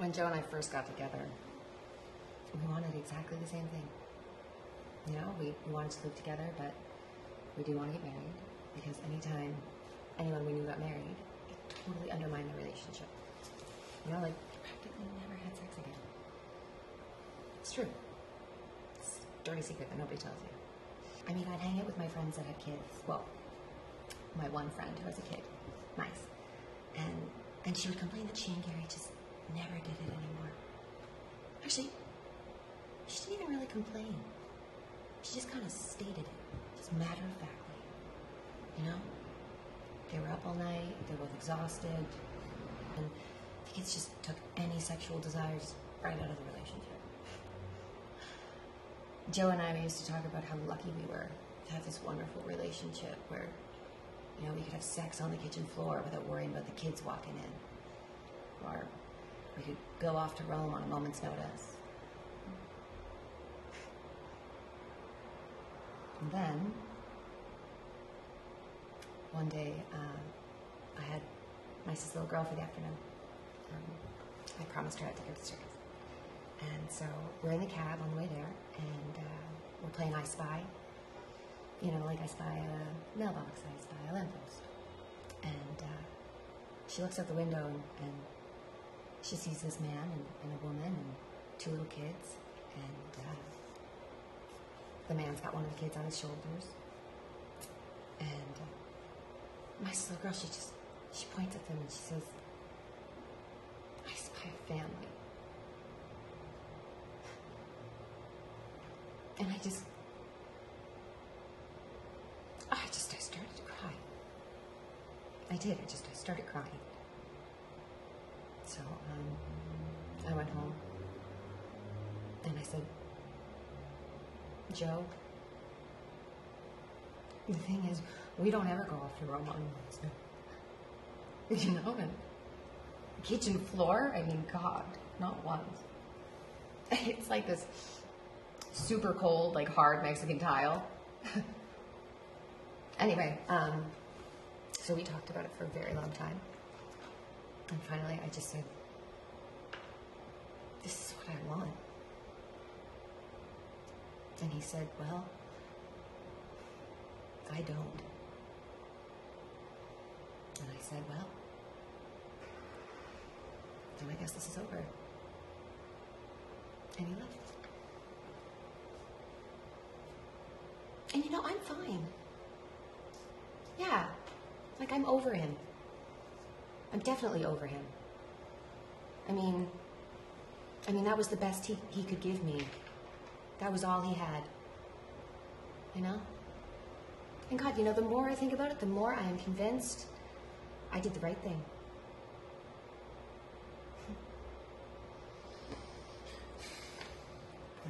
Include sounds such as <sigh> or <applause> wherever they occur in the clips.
when Joe and I first got together, we wanted exactly the same thing. You know, we, we wanted to live together, but we do want to get married because anytime anyone we knew got married, it totally undermined the relationship. You know, like practically never had sex again. It's true. It's a dirty secret that nobody tells you. I mean, I'd hang out with my friends that had kids. Well, my one friend who has a kid, nice, and and she would complain that she and Gary just never did it anymore. Actually, she didn't even really complain. She just kind of stated it, just matter of factly. You know, they were up all night. they were both exhausted, and the kids just took any sexual desires right out of the relationship. Joe and I used to talk about how lucky we were to have this wonderful relationship where, you know, we could have sex on the kitchen floor without worrying about the kids walking in. Or we could go off to Rome on a moment's notice. And then, one day, uh, I had my sister's little girl for the afternoon. Um, I promised her I'd take her to the circus. And so we're in the cab on the way there, and uh, we're playing I Spy. You know, like I spy a mailbox, I spy a lamppost. And uh, she looks out the window and, and she sees this man and, and a woman and two little kids. And uh, the man's got one of the kids on his shoulders. And uh, my little girl, she just, she points at them and she says, I spy a family. And I just, I just, I started to cry. I did. I just, I started crying. So, um, I went home and I said, Joe, the thing is, we don't ever go on Wednesday. <laughs> You know, and kitchen floor, I mean, God, not once. <laughs> It's like this super cold, like hard Mexican tile. <laughs> anyway, um, so we talked about it for a very long time. And finally, I just said, This is what I want. And he said, Well, I don't. And I said, Well, then I guess this is over. And he left. And you know, I'm fine. Yeah. Like, I'm over him. I'm definitely over him. I mean, I mean, that was the best he, he could give me. That was all he had. You know? And God, you know, the more I think about it, the more I am convinced I did the right thing.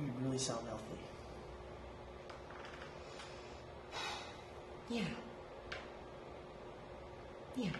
You really sound healthy. Yeah. Yeah.